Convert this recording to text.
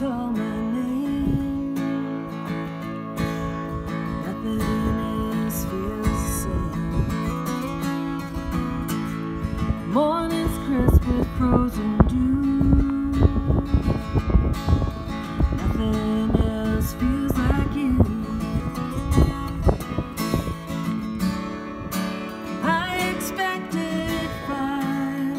call my name. Nothing else feels the same. Morning's crisp with frozen dew. Nothing else feels like you. I expected fire.